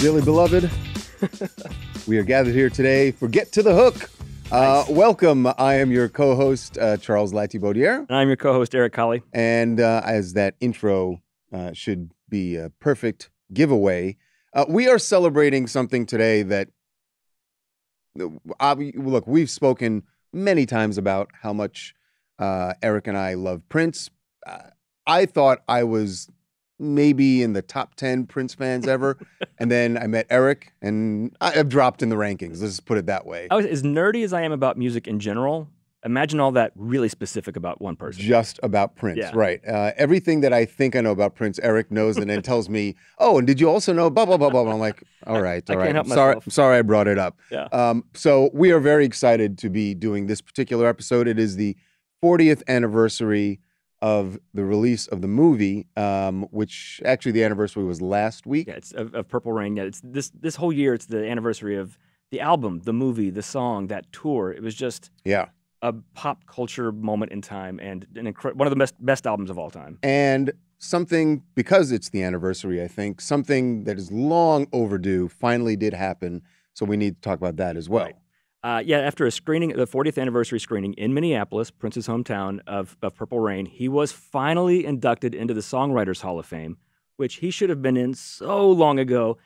Dearly beloved, we are gathered here today for Get to the Hook. Uh, welcome. I am your co host, uh, Charles Latibeaudiere. And I'm your co-host Eric Colley. And uh, as that intro uh, should be a perfect giveaway, uh, we are celebrating something today that, uh, look, we've spoken many times about how much uh, Eric and I love Prince. Uh, I thought I was maybe in the top 10 Prince fans ever. and then I met Eric and I have dropped in the rankings. Let's just put it that way. I was as nerdy as I am about music in general. Imagine all that really specific about one person. Just about Prince, Yeah. right? Uh, everything that I think I know about Prince, Eric knows, and then tells me, "Oh, and did you also know?" Blah blah blah blah. blah. I'm like, "All right, I all can't help I'm sorry, myself. I'm sorry, I brought it up." Yeah. Um, so we are very excited to be doing this particular episode. It is the 40th anniversary of the release of the movie, um, which actually the anniversary was last week. Yeah, it's of, of Purple Rain. Yeah, it's this this whole year. It's the anniversary of the album, the movie, the song, that tour. It was just Yeah. a pop culture moment in time and an incre- one of the best best albums of all time. And something, because it's the anniversary, I think, something that is long overdue finally did happen. So we need to talk about that as well. Right. Uh, yeah, after a screening, the 40th anniversary screening in Minneapolis, Prince's hometown of, of Purple Rain, he was finally inducted into the Songwriters Hall of Fame, which he should have been in so long ago.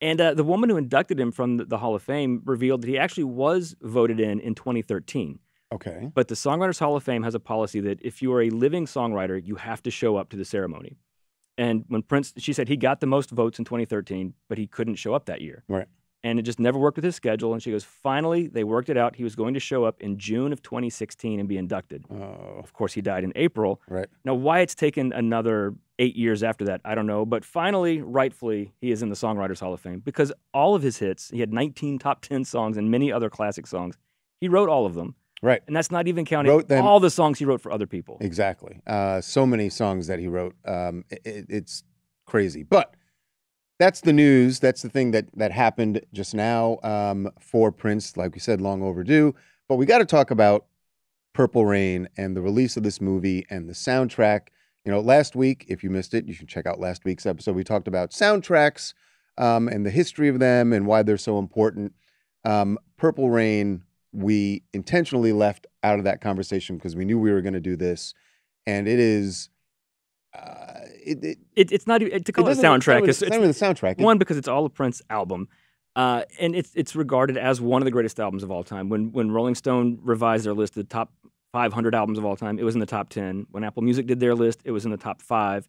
And uh, the woman who inducted him from the, the Hall of Fame revealed that he actually was voted in in 2013. Okay. But the Songwriters Hall of Fame has a policy that if you are a living songwriter, you have to show up to the ceremony. And when Prince, she said he got the most votes in 2013, but he couldn't show up that year. Right. And it just never worked with his schedule. And she goes, finally, they worked it out. He was going to show up in June of 2016 and be inducted. Oh, Of course, he died in April. right. Now, why it's taken another eight years after that, I don't know. But finally, rightfully, he is in the Songwriters Hall of Fame because all of his hits, he had 19 top 10 songs and many other classic songs. He wrote all of them. Right. And that's not even counting them- all the songs he wrote for other people. Exactly. Uh, so many songs that he wrote. Um, i i- it's crazy. But that's the news. That's the thing that that happened just now um, for Prince. Like we said, long overdue. But we got to talk about Purple Rain and the release of this movie and the soundtrack. You know, last week, if you missed it, you should check out last week's episode. We talked about soundtracks um, and the history of them and why they're so important. Um, Purple Rain, we intentionally left out of that conversation because we knew we were going to do this, and it is. Uh, it, it, It, it's not even to call it, a soundtrack. It's, it's not it's even the soundtrack. One because it's all a Prince album, uh, and it's it's regarded as one of the greatest albums of all time. When when Rolling Stone revised their list of the top 500 albums of all time, it was in the top 10. When Apple Music did their list, it was in the top five.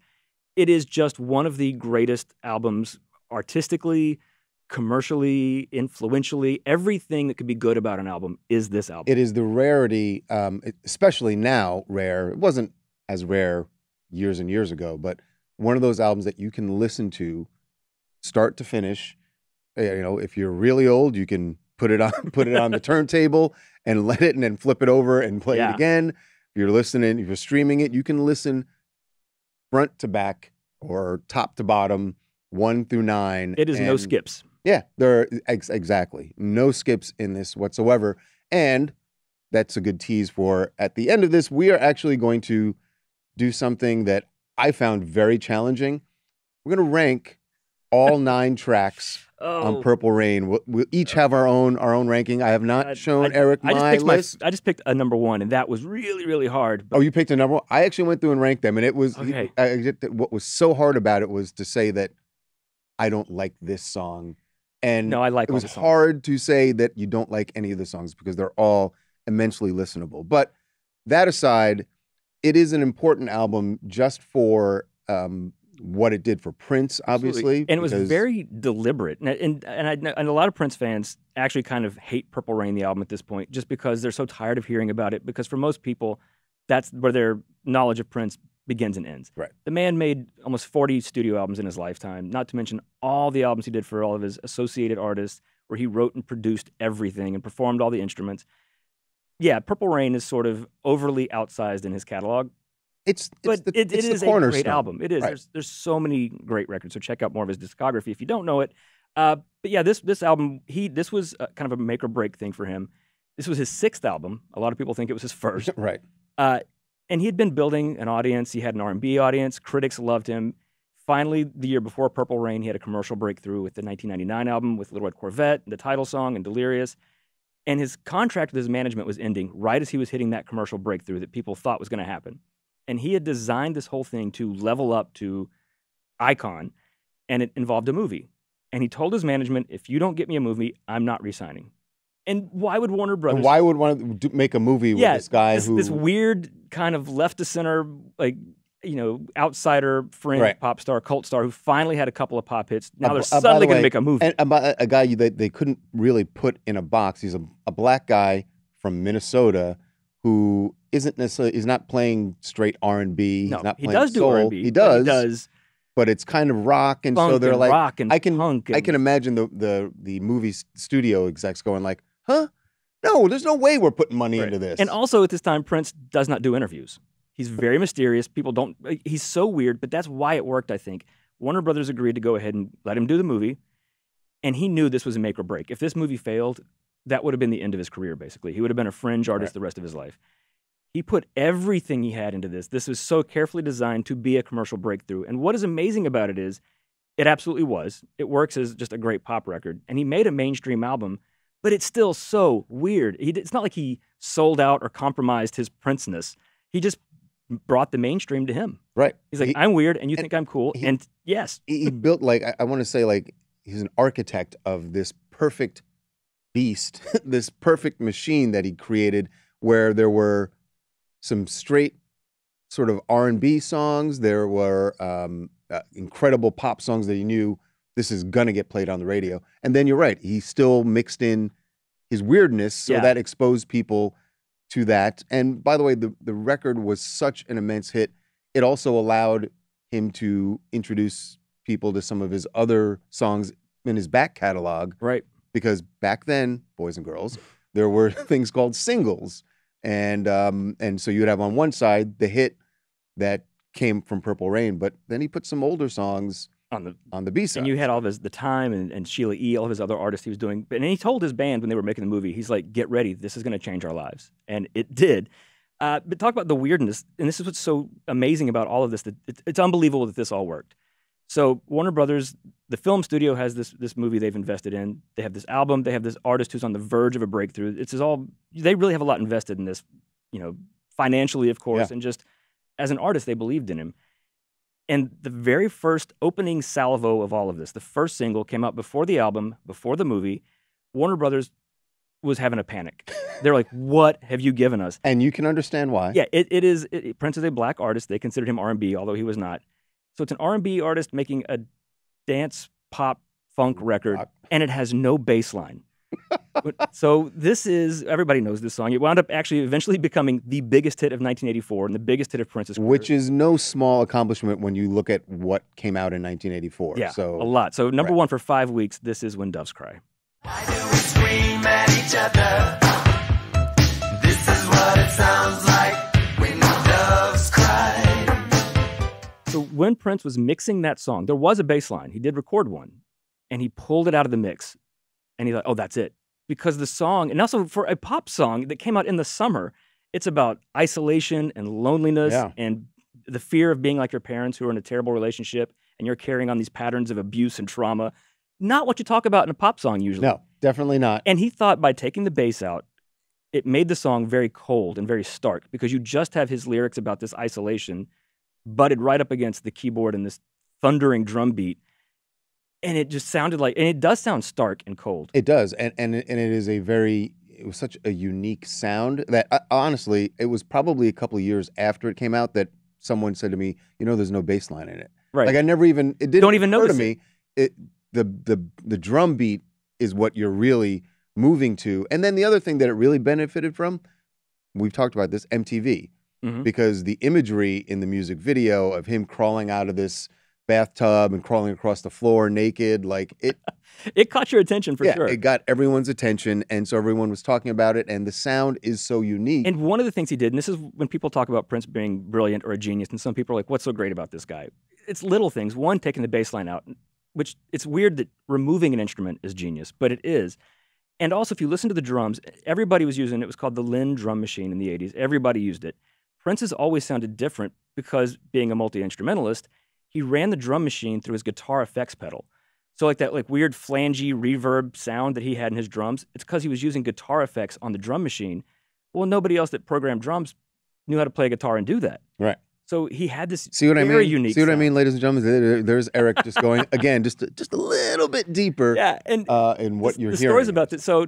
It is just one of the greatest albums artistically, commercially, influentially. Everything that could be good about an album is this album. it is the rarity, um, especially now, rare. It wasn't as rare years and years ago, but one of those albums that you can listen to start to finish. Uh, You know, if you're really old, you can put it on put it on the turntable and let it, and then flip it over and play it again. If you're listening, if you're streaming it, you can listen front to back or top to bottom, one through nine. it is no skips. Yeah, there are ex- exactly no skips in this whatsoever, and that's a good tease for at the end of this. We are actually going to do something that I found very challenging. We're going to rank all nine tracks Oh, on Purple Rain. We'll, we'll each have our own our own ranking. I have not I- shown I- Eric I just my picked my- list. I just picked a number one, and that was really, really hard. But Oh, you picked a number. one? I actually went through and ranked them, and it was Okay. I, what was so hard about it was to say that I don't like this song, and no, I like it was hard to say that you don't like any of the songs because they're all immensely listenable. But that aside, it is an important album just for um, what it did for Prince, Absolutely. obviously, and it was because- very deliberate. And and and, I, and a lot of Prince fans actually kind of hate Purple Rain, the album, at this point, just because they're so tired of hearing about it. Because for most people, that's where their knowledge of Prince begins and ends. Right. The man made almost 40 studio albums in his lifetime, not to mention all the albums he did for all of his associated artists, where he wrote and produced everything and performed all the instruments. Yeah, Purple Rain is sort of overly outsized in his catalog, it's, it's but the, it, it's it the a great album. It is. Right. There's there's so many great records. So check out more of his discography if you don't know it. Uh, but yeah, this this album he this was uh kind of a make or break thing for him. This was his sixth album. A lot of people think it was his first. right. Uh, and he had been building an audience. He had an R&B audience. Critics loved him. finally, the year before Purple Rain, he had a commercial breakthrough with the 1999 album with Little Red Corvette, the title song, and Delirious. And his contract with his management was ending right as he was hitting that commercial breakthrough that people thought was going to happen. And he had designed this whole thing to level up to icon, and it involved a movie. And he told his management, if you don't get me a movie, I'm not resigning. And why would Warner Brothers? Why would want to make a movie yeah, with this guy this, who this weird kind of left to center, like you know, outsider, fringe Right. pop star, cult star who finally had a couple of pop hits. Now Uh, they're b- uh, by the suddenly going to make a movie. and about a guy you- that they couldn't really put in a box. He's a, a black guy from Minnesota who isn't necessarily is not playing straight R and B. no, He's not he does do. R&B. He does. He does but it's kind of rock, and so they're and like, rock and I can-. And, I can imagine the the the movie studio execs going like, "Huh? No, there's no way we're putting money Right. into this." And also at this time, Prince does not do interviews. He's very mysterious. People don't. Uh, he's so weird, but that's why it worked. I think Warner Brothers agreed to go ahead and let him do the movie, and he knew this was a make or break. If this movie failed, that would have been the end of his career. Basically, he would have been a fringe artist Right. the rest of his life. He put everything he had into this. This was so carefully designed to be a commercial breakthrough. And what is amazing about it is, it absolutely was. It works as just a great pop record, and he made a mainstream album but it's still so weird. He, it's not like he sold out or compromised his princeness. He just brought the mainstream to him. right, He's like, He- I'm weird, and you and think I'm cool, he- and yes, he, he built like I, I want to say like he's an architect of this perfect beast, this perfect machine that he created, where there were some straight sort of R and B songs. There were um, uh, incredible pop songs that he knew this is gonna get played on the radio. And then you're right, he still mixed in his weirdness, so Yeah. that exposed people to that. And by the way, the the record was such an immense hit. It also allowed him to introduce people to some of his other songs in his back catalog right. because back then, boys and girls, there were things called singles, and um, and so you'd have on one side the hit that came from Purple Rain, but then he put some older songs On the on the B side. and you had all of his the time and, and Sheila E, all of his other artists he was doing. But and he told his band when they were making the movie, he's like, "Get ready, this is going to change our lives," and it did. Uh, but talk about the weirdness, and this is what's so amazing about all of this. That it's, it's unbelievable that this all worked. So Warner Brothers, the film studio has this this movie they've invested in. They have this album. They have this artist who's on the verge of a breakthrough. It's just all they really have a lot invested in this, you know, financially, of course, Yeah. and just as an artist, they believed in him. And the very first opening salvo of all of this, the first single came out before the album, before the movie. Warner Brothers was having a panic. They're like, "What have you given us?" and you can understand why. Yeah, it, it is. It, Prince is a black artist. They considered him R and B, although he was not. So it's an R and B artist making a dance pop funk record, and it has no bass line. But- so this is everybody knows this song. It wound up actually eventually becoming the biggest hit of 1984 and the biggest hit of Prince's career. Which is no small accomplishment when you look at what came out in 1984. yeah, so a lot. So number Right. one for five weeks. This is when doves cry. Why do we scream at each other? This is what it sounds like when doves cry. So when Prince was mixing that song, there was a bass line. He did record one, and he pulled it out of the mix, and he's like, "Oh, that's it," because the song, and also for a pop song that came out in the summer, it's about isolation and loneliness Yeah. and the fear of being like your parents who are in a terrible relationship, and you're carrying on these patterns of abuse and trauma. Not what you talk about in a pop song usually. no, definitely not. And he thought by taking the bass out, it made the song very cold and very stark because you just have his lyrics about this isolation butted right up against the keyboard and this thundering drum beat. And it just sounded like, and it does sound stark and cold. It does, and and and it is a very. It was such a unique sound that uh, honestly, it was probably a couple of years after it came out that someone said to me, "You know, there's no bass line in it." Right. Like I never even it didn't Don't even occur to me. It the the the drum beat is what you're really moving to, and then the other thing that it really benefited from, we've talked about this MTV Mhm. because the imagery in the music video of him crawling out of this bathtub and crawling across the floor naked, like it It caught your attention for yeah, sure. it got everyone's attention, and so everyone was talking about it, and the sound is so unique. And one of the things he did, and this is when people talk about Prince being brilliant or a genius, and some people are like, what's so great about this guy? It's little things. One, taking the bass line out, which it's weird that removing an instrument is genius, but it is. And also, if you listen to the drums, everybody was using it. was called the Linn drum machine in the 80s. Everybody used it. Prince has always sounded different because being a multi instrumentalist, he ran the drum machine through his guitar effects pedal. So like that like weird flangey reverb sound that he had in his drums, it's because he was using guitar effects on the drum machine. Well, nobody else that programmed drums knew how to play guitar and do that. Right. So he had this See what I mean? unique. See what I mean, ladies and gentlemen? There's Eric just going again, just just a little bit deeper Yeah, and uh, in what the, you're the hearing. stories about this. So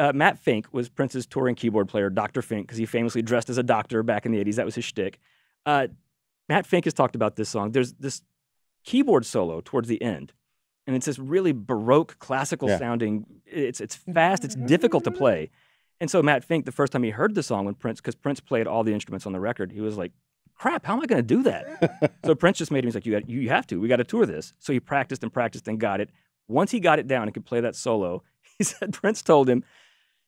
uh, Matt Fink was Prince's touring keyboard player, Dr. Fink, because he famously dressed as a doctor back in the 80s. That was his shtick. Uh, Matt Fink has talked about this song. There's this keyboard solo towards the end, and it's this really baroque, classical Yeah. sounding. It's it's fast. It's difficult to play. And so Matt Fink, the first time he heard the song when Prince, because Prince played all the instruments on the record, he was like, "Crap, how am I going to do that?" so Prince just made him. He's like, "You got, you have to. We got to tour this." So he practiced and practiced and got it. Once he got it down and could play that solo, he said Prince told him,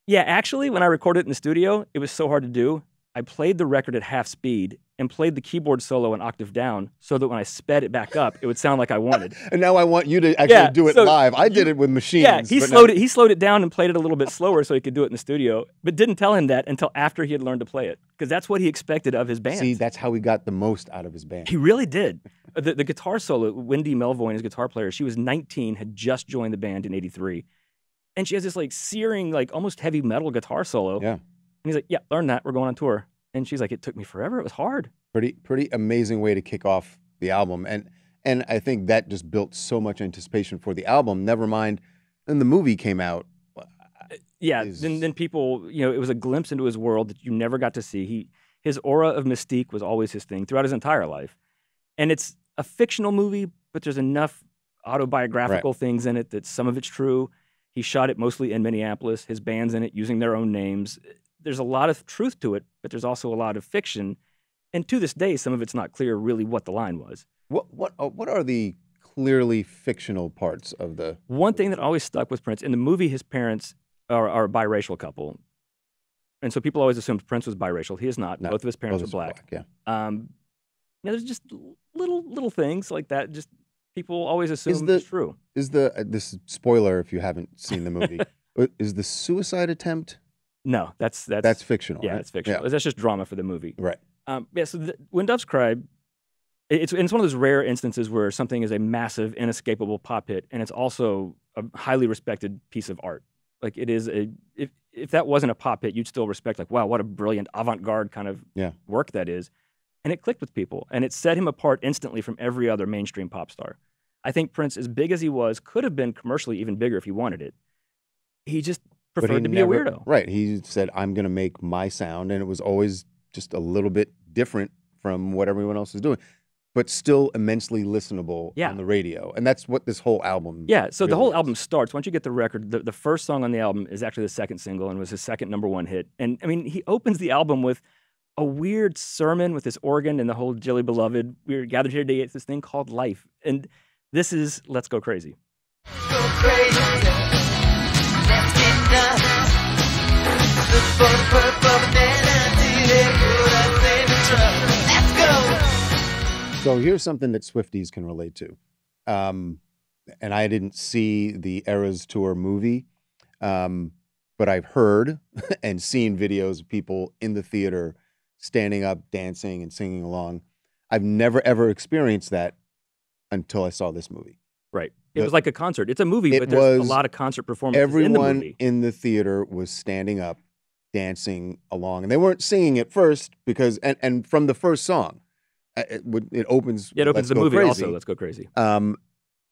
"Yeah, actually, when I recorded it in the studio, it was so hard to do. I played the record at half speed and played the keyboard solo an octave down, so that when I sped it back up, it would sound like I wanted." and now I want you to actually Yeah, do it so live. I did it with machines. Yeah, he slowed now- it. He slowed it down and played it a little bit slower so he could do it in the studio, but didn't tell him that until after he had learned to play it because that's what he expected of his band. See, that's how he got the most out of his band. He really did. Uh, The, the guitar solo, Wendy Melvoin, his guitar player, she was 19, had just joined the band in 83. And she has this like searing, like almost heavy metal guitar solo. Yeah. And he's like, Yeah, learn that. We're going on tour. And she's like, It took me forever. It was hard. pretty pretty amazing way to kick off the album and and I think that just built so much anticipation for the album never mind then the movie came out uh, Yeah. Is- Then, then people, you know, it was a glimpse into his world that you never got to see. He, his aura of mystique was always his thing throughout his entire life. And it's a fictional movie, but there's enough autobiographical things in it that some of it's true. He shot it mostly in Minneapolis. His band's in it using their own names. There's a lot of truth to it, but there's also a lot of fiction. And to this day, some of it's not clear really what the line was. what what uh, what are the clearly fictional parts of the One thing that always stuck with Prince in the movie, his parents are, are a biracial couple. And so people always assumed Prince was biracial. He is not. No, Both of his parents are of black. yeah Um, you know, there's just little little things like that. Just people always assume the- it's true. is the uh, this is spoiler if you haven't seen the movie is the suicide attempt No, that's that's that's fictional yeah, right? it's fictional. That's just drama for the movie. right Um, yeah, so the, when Doves Cry, it- it's it's one of those rare instances where something is a massive, inescapable pop hit, and it's also a highly respected piece of art. Like it is a if if that wasn't a pop hit, you'd still respect like wow, what a brilliant avant-garde kind of Yeah. work that is. And it clicked with people, and it set him apart instantly from every other mainstream pop star. I think Prince, as big as he was, could have been commercially even bigger if he wanted it. He just preferred he to be never- a weirdo. right he said I'm gonna make my sound and it was always just a little bit different from what everyone else is doing but still immensely listenable Yeah. on the radio and that's what this whole album Yeah, so the whole is. album starts once you get the record. The, the first song on the album is actually the second single and was his second number one hit. And I mean, he opens the album with a weird sermon with this organ and the whole Jilly Beloved. We're gathered here today. It's this thing called life. And this is Let's Go Crazy. Go crazy. So here's something that Swifties can relate to. Um, and I didn't see the Eras Tour movie, um, but I've heard and seen videos of people in the theater standing up, dancing, and singing along. I've never ever experienced that until I saw this movie. Right. It was like a concert. It's a movie, It but there's was a lot of concert performances in the Everyone in the theater was standing up, dancing along, and they weren't singing at first because, and, and from the first song, uh, it, would- it opens. Yeah, it opens Let's the movie Crazy. also. Let's Go Crazy. um,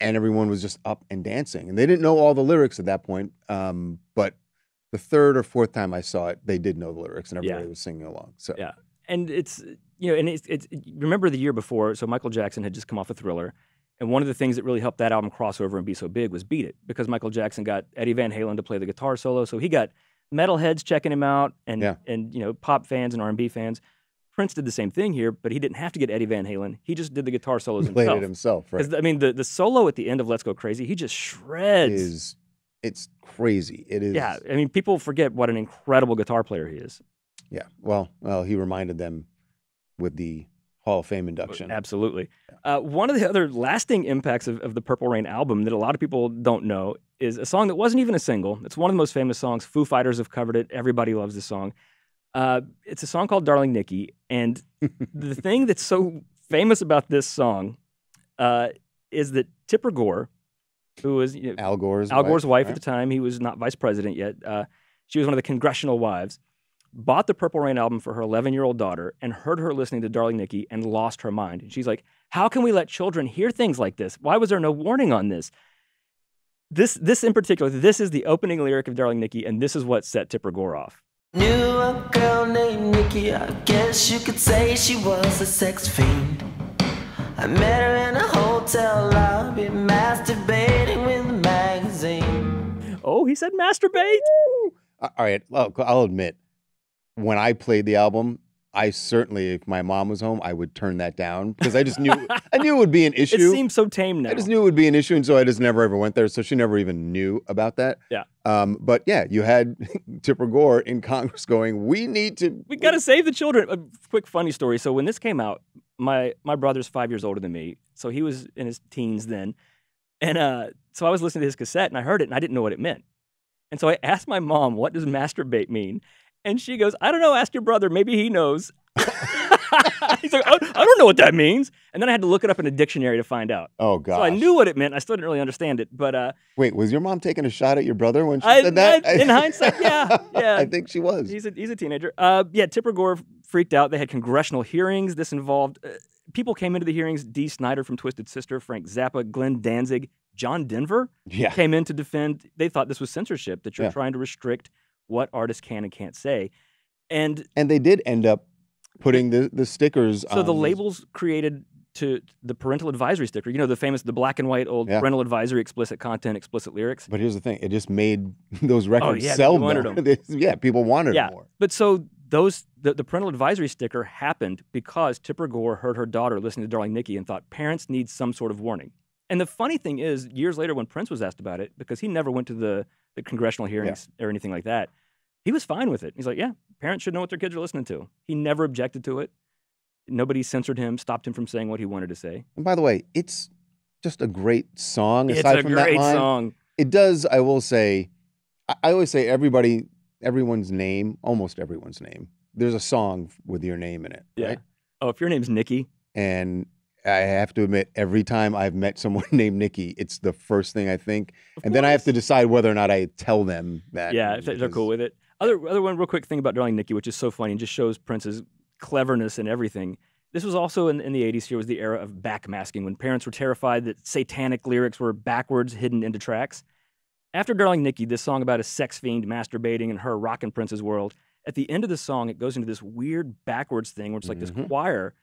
and everyone was just up and dancing, and they didn't know all the lyrics at that point. Um, but the third or fourth time I saw it, they did know the lyrics, and Yeah. everybody was singing along. So Yeah. and it's you know, and it's it's remember the year before. So Michael Jackson had just come off a Thriller, and one of the things that really helped that album cross over and be so big was Beat It, because Michael Jackson got Eddie Van Halen to play the guitar solo, so he got metalheads checking him out, and Yeah. and you know, pop fans and R and B fans. Prince did the same thing here, but he didn't have to get Eddie Van Halen. He just did the guitar solos he played himself. it himself. Right? I mean, the the solo at the end of Let's Go Crazy, he just shreds. is it's crazy. It is. yeah, I mean, people forget what an incredible guitar player he is. Yeah. Well, well, he reminded them with the Hall of Fame induction. Absolutely. Uh, one of the other lasting impacts of, of the Purple Rain album that a lot of people don't know is a song that wasn't even a single. It's one of the most famous songs. Foo Fighters have covered it. Everybody loves this song. Uh, it's a song called Darling Nikki. And the thing that's so famous about this song, uh, is that Tipper Gore, who was you know, Al Gore's Al Gore's wife right? at the time. He was not vice president yet. Uh, she was one of the congressional wives. Bought the Purple Rain album for her 11 year old daughter and heard her listening to Darling Nikki and lost her mind. And she's like, How can we let children hear things like this? Why was there no warning on this? This, this in particular, this is the opening lyric of Darling Nikki, and this is what set Tipper Gore off. Knew a girl named Nikki, I guess you could say she was a sex fiend. I met her in a hotel lobby, masturbating with a magazine. Oh, he said masturbate. All right, well, I'll admit, when I played the album, I certainly, if my mom was home, I would turn that down because I just knew I knew it would be an issue. It seems so tame now. I just knew it would be an issue, and so I just never ever went there. So she never even knew about that. Yeah. Um, but yeah, you had Tipper Gore in Congress going, "We need to." we got to save the children. A quick funny story. So when this came out, my my brother's five years older than me, so he was in his teens then, and uh, so I was listening to his cassette and I heard it and I didn't know what it meant, and so I asked my mom, "What does masturbate mean?" And she goes, "I don't know. Ask your brother. Maybe he knows." He's like, "I I don't know what that means," and then I had to look it up in a dictionary to find out. Oh God! So I knew what it meant. I still didn't really understand it, but uh, Wait, was your mom taking a shot at your brother when she I- said that? I- in hindsight, yeah, yeah. I think she was. He's a he's a teenager. Uh, yeah, Tipper Gore freaked out. They had congressional hearings. This involved uh, people came into the hearings. Dee Snider from Twisted Sister, Frank Zappa, Glenn Danzig, John Denver yeah. came in to defend. They thought this was censorship that you're Yeah. trying to restrict what artists can and can't say. And And they did end up putting the, the stickers on. so the those- labels created to the parental advisory sticker. You know the famous the black and white old Yeah. parental advisory, explicit content, explicit lyrics. But here's the thing: it just made those records Oh, yeah, sell people wanted more. 'em. Yeah, people wanted Yeah. more. But so those the, the parental advisory sticker happened because Tipper Gore heard her daughter listening to Darling Nikki and thought parents need some sort of warning. And the funny thing is, years later when Prince was asked about it, because he never went to the, the congressional hearings or anything like that, he was fine with it. He's like, yeah, parents should know what their kids are listening to. He never objected to it. Nobody censored him, stopped him from saying what he wanted to say. And by the way, it's just a great song. It's aside a from great that line, song. it does. I will say, I, I always say everybody, everyone's name, almost everyone's name. There's a song with your name in it, Yeah. right? Oh, if your name's Nikki, And I have to admit, every time I've met someone named Nikki, it's the first thing I think, of and then I have to decide whether or not I tell them that. Yeah, if they're cool with it. Other other one real quick thing about Darling Nikki, which is so funny and just shows Prince's cleverness and everything. This was also in, in the 80s. Here was the era of backmasking when parents were terrified that satanic lyrics were backwards hidden into tracks. After Darling Nikki, this song about a sex fiend masturbating and her rocking Prince's world, at the end of the song, it goes into this weird backwards thing where it's like Mhm. this choir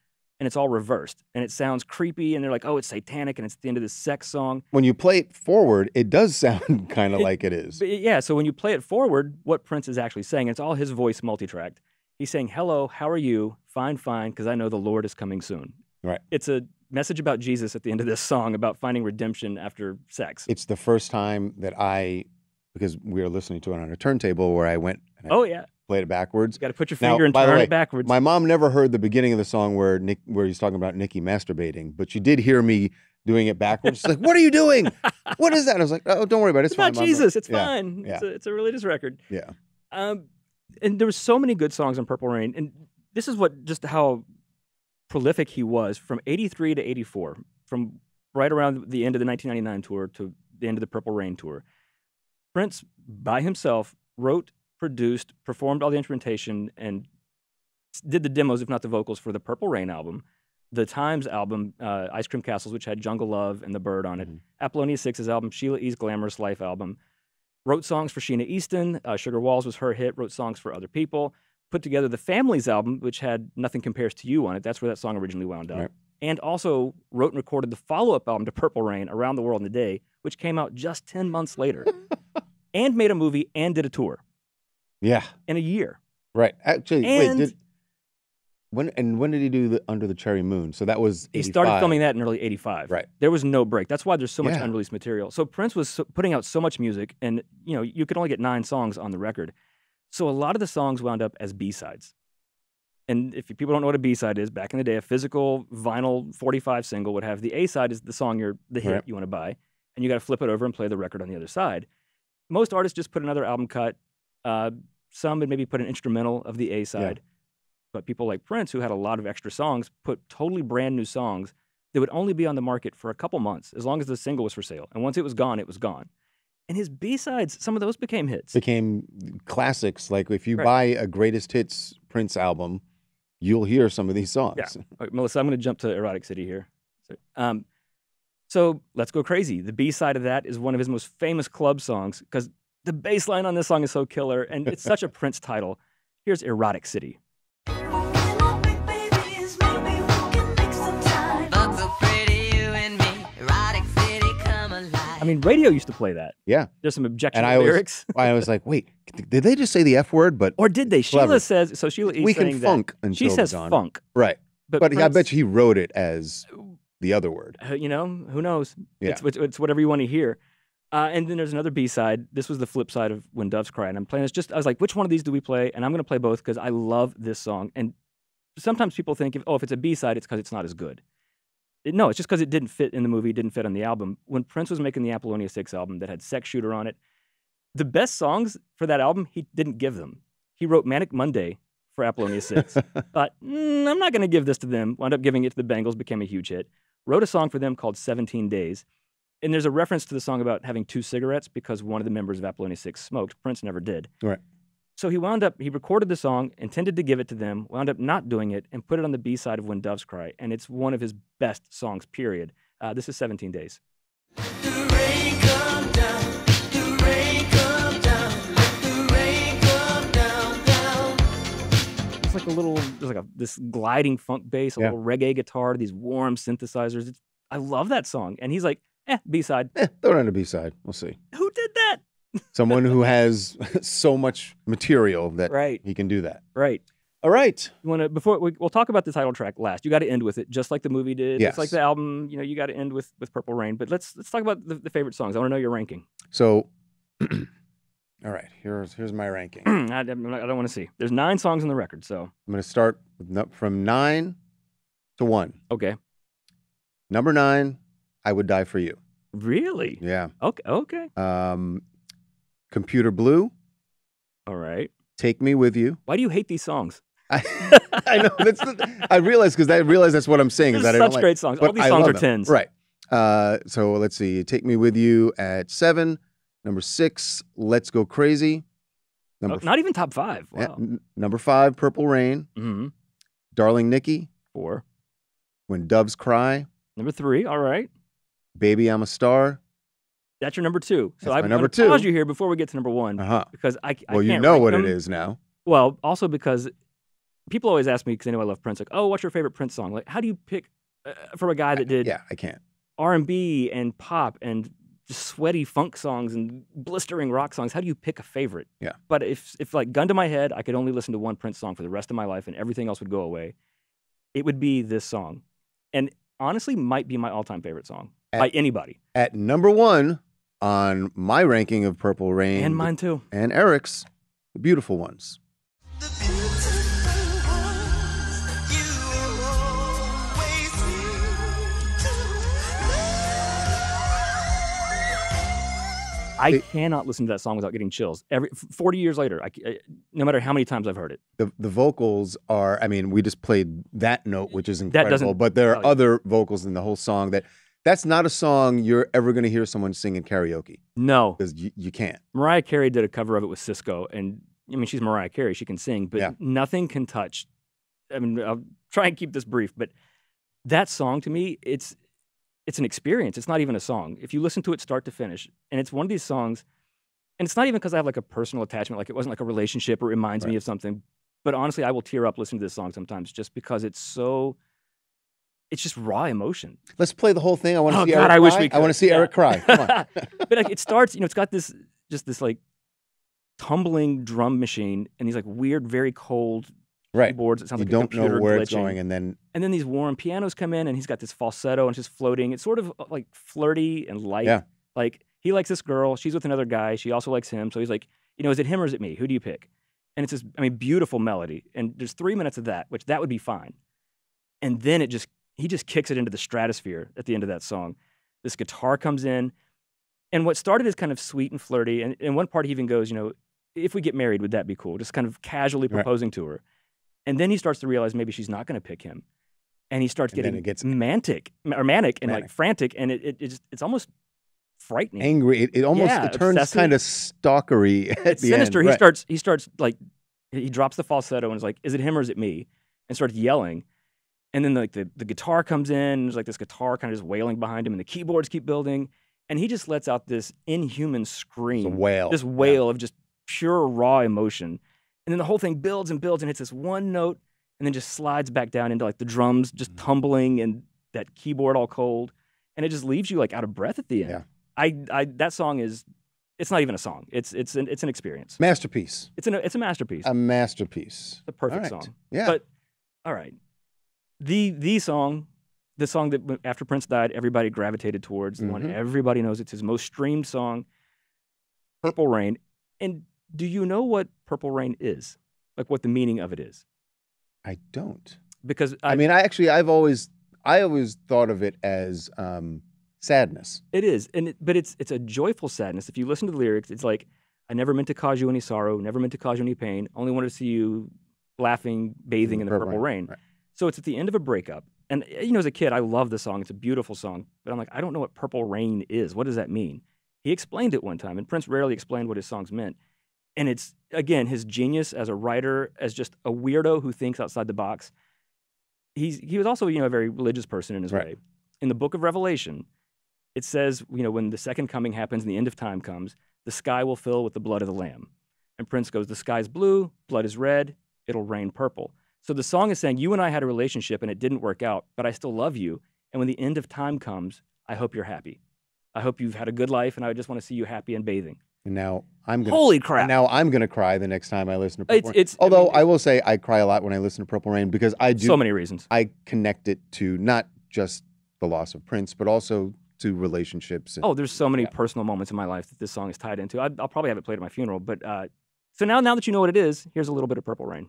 and it's all reversed and it sounds creepy and they're like, oh, it's satanic and it's the end of this sex song. When you play it forward, it does sound kind of like it is. Yeah, so when you play it forward, what Prince is actually saying, it's all his voice multi-tracked. He's saying, "Hello, how are you? Fine, fine, because I know the Lord is coming soon." Right. It's a message about Jesus at the end of this song about finding redemption after sex. It's the first time that I, because we were listening to it on a turntable where I went and I oh yeah, played it backwards. you got to put your Now, finger and by the turn way, it backwards. My mom never heard the beginning of the song where Nick, where he's talking about Nikki masturbating, but she did hear me doing it backwards. She's like, "What are you doing? What is that?" I was like, "Oh, don't worry about it. It's, it's not fine, Mom." Jesus. It's Yeah, fine. yeah. It's, a, it's a religious record. Yeah. Um, and there were so many good songs on Purple Rain, and this is what just how prolific he was from '83 to '84, from right around the end of the 1999 tour to the end of the Purple Rain tour. Prince, by himself, wrote, produced, performed all the instrumentation, and did the demos, if not the vocals, for the Purple Rain album, the Times album, uh, Ice Cream Castles, which had Jungle Love and The Bird on it, Mhm. Apollonia Six's album, Sheila E.'s Glamorous Life album, wrote songs for Sheena Easton. Uh, Sugar Walls was her hit. Wrote songs for other people. Put together the Families album, which had Nothing Compares to You on it. That's where that song originally wound up. Right. And also wrote and recorded the follow-up album to Purple Rain, Around the World in a Day, which came out just ten months later. and made a movie and did a tour Yeah. in a year. Right. Actually, And- wait. Did, when and when did he do the Under the Cherry Moon? So that was He started filming that in early '85. Right. There was no break. That's why there's so much Yeah. unreleased material. So Prince was so, putting out so much music, and you know you could only get nine songs on the record. So a lot of the songs wound up as B sides. And if people don't know what a B side is, back in the day, a physical vinyl 45 single would have the A side is the song you're the hit Right. you want to buy, and you got to flip it over and play the record on the other side. Most artists just put another album cut. Uh, some would maybe put an instrumental of the A side. But people like Prince, who had a lot of extra songs, put totally brand new songs that would only be on the market for a couple months, as long as the single was for sale. And once it was gone, it was gone. And his B sides, some of those became hits. Became classics. Like if you Right. buy a greatest hits Prince album, you'll hear some of these songs. Yeah. Right, Melissa, I'm going to jump to Erotic City here. Um, so let's go crazy. The B side of that is one of his most famous club songs because the bass line on this song is so killer and it's such a Prince title. Here's Erotic City. But so pretty, you and me, erotic city, come alive. I mean, radio used to play that. Yeah. There's some objectionable I was- lyrics. I was like, wait, did they just say the F word? But Or did they? Clever. Sheila says, so Sheila is we can that- funk until She says funk. Right. But, But I bet you he wrote it as the other word. uh, you know, who knows? Yeah. It's, it's, it's whatever you want to hear. Uh, and then there's another B side. This was the flip side of When Doves Cry. And I'm playing this just, I was like, which one of these do we play? And I'm going to play both because I love this song. And sometimes people think, if, oh, if it's a B side, it's because it's not as good. It- no, it's just because it didn't fit in the movie, didn't fit on the album. When Prince was making the Apollonia 6 album that had Sex Shooter on it, the best songs for that album, he didn't give them. He wrote Manic Monday for Apollonia 6. Thought, mm, I'm not going to give this to them. Wound up giving it to the Bangles, became a huge hit. Wrote a song for them called 17 Days. And there's a reference to the song about having two cigarettes because one of the members of Apollonia 6 smoked. Prince never did. Right. So he wound up, he recorded the song, intended to give it to them, wound up not doing it, and put it on the B side of When Doves Cry. And it's one of his best songs, period. Uh, this is 17 Days. The rain come down, the rain come down, let the rain come down, down. It's like a little, there's like a this gliding funk bass, a Yeah. little reggae guitar, these warm synthesizers. It's, I love that song. And he's like, eh, B side. Eh, throw it on the B side. We'll see. Who did that? Someone who has so much material that Right, he can do that. right. All right. You want to before we, we'll talk about the title track last. You got to end with it, just like the movie did. It's like the album. You know, you got to end with with Purple Rain. But let's let's talk about the, the favorite songs. I want to know your ranking. So, all right. Here's here's my ranking. I, I don't want to see. There's nine songs on the record, so I'm going to start from nine to one. okay. Number nine, I would die for you. Really? Yeah. Okay. Okay. Um, Computer Blue, All right. Take Me with You. Why do you hate these songs? I, I know. That's the, I realize because I realize that's what I'm saying. Is There's that such like, great songs. All these songs are them. tens. Right. Uh, so let's see. Take Me With You at seven. Number six, Let's Go Crazy. Oh, Number, f- not even top five. yeah, Wow. n- number five, Purple Rain. hmm Darling Nikki, Four. When Doves Cry. Number three. All right. Baby, I'm a Star. That's your number two. So That's my I'm number gonna pause you here before we get to number one Uh huh. because I, I Well, you know what them. it is now. Well, also because people always ask me because they know I love Prince. Like, oh, what's your favorite Prince song? Like, how do you pick uh, from a guy that did Yeah, I can't. R and B and pop and just sweaty funk songs and blistering rock songs? How do you pick a favorite? Yeah. But if if like gun to my head, I could only listen to one Prince song for the rest of my life and everything else would go away. It would be this song, and honestly, might be my all-time favorite song At- by anybody At number one on my ranking of Purple Rain and mine too. and Eric's, The Beautiful Ones. The beautiful ones you always I It- cannot listen to that song without getting chills. Every forty years later, I, c- I- no matter how many times I've heard it. The the vocals are. I mean, we just played that note, which is incredible. but there tell are you. other vocals in the whole song that. That's not a song you're ever going to hear someone sing in karaoke No, because you, you can't. Mariah Carey did a cover of it with Sisqó, and I mean she's Mariah Carey; she can sing, but Yeah. nothing can touch. I mean, I'll try and keep this brief, but that song to me, it's it's an experience. It's not even a song. If you listen to it start to finish, and it's one of these songs, and it's not even because I have like a personal attachment, like it wasn't like a relationship or reminds me of something. But honestly, I will tear up listening to this song sometimes just because it's so. It's just raw emotion. Let's play the whole thing. I want to Oh, see God, Eric I wish cry. we I want to see Yeah. Eric cry. Come on. but like it starts, you know, it's got this just this like tumbling drum machine and these like weird, very cold right. keyboards. It sounds You like a don't know where glitching. it's going, and then And then these warm pianos come in, and he's got this falsetto and it's just floating. It's sort of uh, like flirty and light. Yeah. Like he likes this girl, she's with another guy, she also likes him. So he's like, you know, is it him or is it me? Who do you pick? And it's this, I mean, beautiful melody. And there's three minutes of that, which that would be fine. And then it just, he just kicks it into the stratosphere at the end of that song. This guitar comes in, and what started as kind of sweet and flirty, and in one part he even goes, you know, if we get married, would that be cool? Just kind of casually Right. proposing to her. And then he starts to realize maybe she's not going to pick him. and he starts And getting it gets- mantic or manic and Manic. like frantic, and it, it, it just it's almost frightening. Angry. It, it almost Yeah, it turns obsessive. kind of stalkery at it's the sinister. end. He Right. starts he starts like he drops the falsetto and is like, "Is it him or is it me?" and starts yelling. And then like the, the guitar comes in, and there's like this guitar kind of just wailing behind him, and the keyboards keep building, and he just lets out this inhuman It's a scream, whale. this Yeah. wail of just pure raw emotion. And then the whole thing builds and builds and hits this one note, and then just slides back down into like the drums just Mhm. tumbling and that keyboard all cold, and it just leaves you like out of breath at the end. Yeah. I, I that song is, it's not even a song. It's it's an it's an experience. Masterpiece. It's an it's a masterpiece. A masterpiece. the perfect right. song. Yeah. But all right, the the song, the song that after Prince died, everybody gravitated towards the one Mhm. everybody knows. It's his most streamed song, "Purple Rain." And do you know what "Purple Rain" is? Like what the meaning of it is? I don't. Because I, mean, I actually, I've always, I always thought of it as um, sadness. It is, and it, but it's it's a joyful sadness. If you listen to the lyrics, it's like I never meant to cause you any sorrow, never meant to cause you any pain. Only wanted to see you laughing, bathing in the purple, rain. Right. So it's at the end of a breakup, and uh, you know, as a kid, I love the song. It's a beautiful song, but I'm like, I don't know what purple rain is. What does that mean? He explained it one time, and Prince rarely explained what his songs meant. And it's again his genius as a writer, as just a weirdo who thinks outside the box. He's he was also you know a very religious person in his Right. way. In the Book of Revelation, it says you know when the second coming happens and the end of time comes, the sky will fill with the blood of the Lamb. And Prince goes, the sky's blue, blood is red, it'll rain purple. So the song is saying you and I had a relationship and it didn't work out, but I still love you. And when the end of time comes, I hope you're happy. I hope you've had a good life, and I just want to see you happy and bathing. And now I'm gonna. Holy crap! now I'm gonna cry the next time I listen to Purple it's Rain. it's I Although mean, I, will say I cry a lot when I listen to Purple Rain because I do. so many reasons. I connect it to not just the loss of Prince, but also to relationships. And, Oh, there's so many Yeah. personal moments in my life that this song is tied into. I, I'll probably have it played at my funeral. But uh, so now, now that you know what it is, here's a little bit of Purple Rain.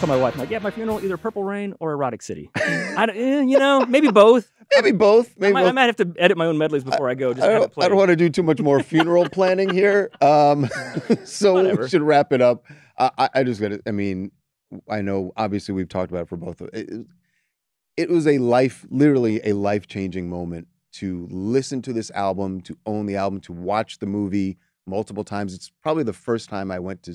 Tell my wife, I'm like, yeah, my funeral, either Purple Rain or Erotic City. I don't, eh, you know, maybe both. maybe both. I Maybe might, I might have to edit my own medleys before I go. Just I don't, I don't want to do too much more funeral planning here. Um, so Whatever. we should wrap it up. I, I, I just got to, I mean, I know obviously we've talked about it for both of it. It was a life, literally a life changing moment to listen to this album, to own the album, to watch the movie multiple times. It's probably the first time I went to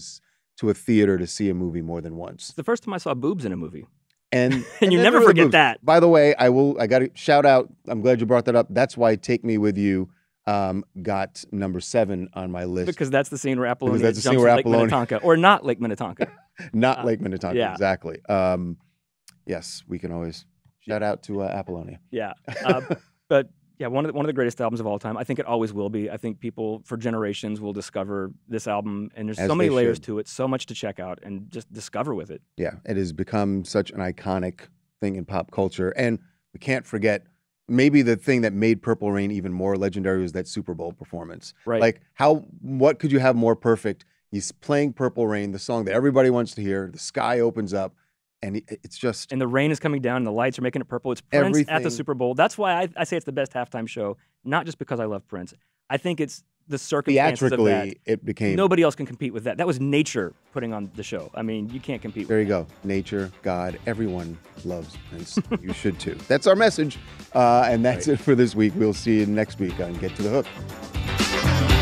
to a theater to see a movie more than once. It's the first time I saw boobs in a movie. And And you never there were the forget boobs. that. By the way, I will. I got to shout out. I'm glad you brought that up. That's why "Take Me with You" um, got number seven on my list. Because that's the scene where Apollonia that's the jumps scene where in Lake Minnetonka, or not Lake Minnetonka. Not uh, Lake Minnetonka, yeah. exactly. Um, yes, we can always shout out to uh, Apollonia. Yeah, uh, yeah, one of the, one of the greatest albums of all time. I think it always will be. I think people for generations will discover this album, and there's As so many layers should. to it, so much to check out, and just discover with it. Yeah, it has become such an iconic thing in pop culture, and we can't forget. Maybe the thing that made Purple Rain even more legendary was that Super Bowl performance. Right. Like, how? What could you have more perfect? He's playing Purple Rain, the song that everybody wants to hear. The sky opens up, and it's just and the rain is coming down, and the lights are making it purple. It's Prince at the Super Bowl. That's why I, I say it's the best halftime show, not just because I love Prince. I think it's the circumstances of that. theatrically it became. Nobody else can compete with that. That was nature putting on the show. I mean, you can't compete. with There you go. Nature, God, everyone loves Prince. you should too. That's our message. Uh, and that's Right. it for this week. We'll see you next week on Get to the Hook.